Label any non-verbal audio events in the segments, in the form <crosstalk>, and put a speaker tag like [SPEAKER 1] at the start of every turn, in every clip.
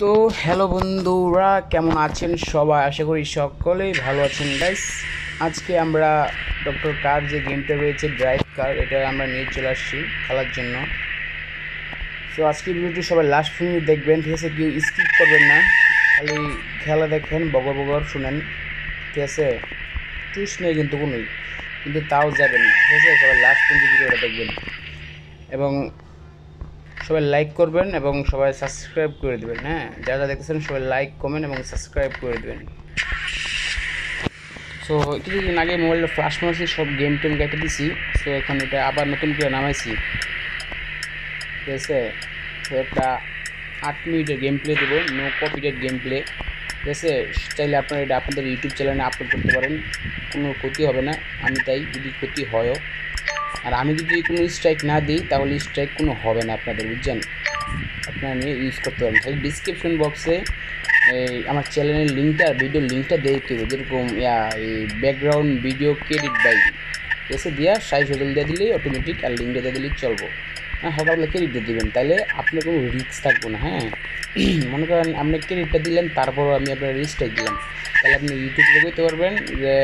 [SPEAKER 1] তো হ্যালো বন্ধুরা, কেমন আছেন সবাই? আশা করি সকলেই ভালো আছেন গাইস আজকে আমরা ডক্টর কার যে গেমটা রয়েছে ড্রাইভ কার এটা আমরা নিয়ে চলে আসছি খেলার জন্য। সো আজকে ভিডিওটি সবাই লাস্ট মিনিট দেখবেন, ঠিক আছে? কেউ স্কিপ করবেন না। খালি খেলা দেখেন, বগর বগর শুনেন, ঠিক আছে? টুইস্ট নেই কিন্তু কোনোই কিন্তু তাও যাবেন না, ঠিক আছে? সবাই লাস্ট পর্যন্ত ভিডিওটা দেখবেন। এবং সবাই লাইক করবেন এবং সবাই সাবস্ক্রাইব করে দেবেন হ্যাঁ? যারা দেখতেছেন, সবাই লাইক কমেন্ট এবং সাবস্ক্রাইব করে দেবেন। সো কিছুদিন আগে মোবাইলটা ফ্লাশ মারছি, সব গেম টেম কেটে দিছি। সো এখন এটা আবার নতুন করে নামাইছি। ঠিক আছে? একটা আট মিনিটের গেম প্লে দেবো। নো কপিরাইট গেম প্লে ঠিক আছে? চাইলে আপনারা এটা আপনাদের ইউটিউব চ্যানেলে আপলোড করতে পারেন। কোনো ক্ষতি হবে না। আমি তাই যদি ক্ষতি হয়ও আর আমি যদি কোনো স্ট্রাইক না দিই, তাহলে স্ট্রাইক কোনো হবে না আপনাদের, বুঝছেন? আপনারা নিয়ে ইউজ করতে পারেন তাহলে ডিসক্রিপশন বক্সে এই আমার চ্যানেলের লিঙ্কটা ভিডিও লিঙ্কটা দিয়ে হবে। যেরকম এই ব্যাকগ্রাউন্ড ভিডিও ক্রেডিট বাই এসে দিয়া সাইজ হোটেল দিয়ে দিলেই অটোমেটিক আর লিঙ্ক দিয়ে দিলেই চলবো। হ্যাঁ হালকা পাতলা ক্রেডিট দিয়ে দেবেন। তাহলে আপনার কোনো রিস্ক থাকব না হ্যাঁ? <clears throat> মনে করেন আপনি ক্রেডিটটা দিলেন, তারপরও আমি আপনার রিস্কটাই দিলাম। তাহলে আপনি ইউটিউবে বলতে পারবেন যে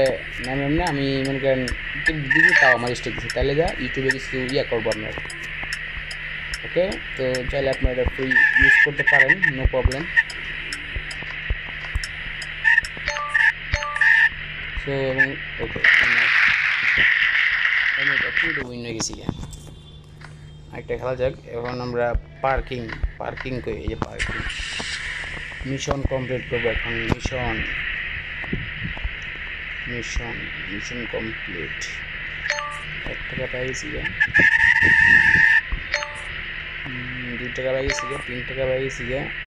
[SPEAKER 1] ম্যাম এমনি আমি মনে করেন ক্রেডিট দিবি তাও আমার রিস্কটা দিচ্ছে তাহলে যা ইউটিউবে কিছু ইয়া করব আপনার। ওকে? তো চাইলে আপনারা এটা ফ্রি ইউজ করতে পারেন নো প্রবলেম এবং ওকে আমি এটা পুরো উইন গেছি। একটা খেলা যাক, এখন আমরা পার্কিং পার্কিং করি এই যে পার্কিং মিশন কমপ্লিট করব এখন মিশন মিশন মিশন কমপ্লিট এক টাকা পাই গেছি দুই টাকা পাই গেছি তিন টাকা পাই গেছি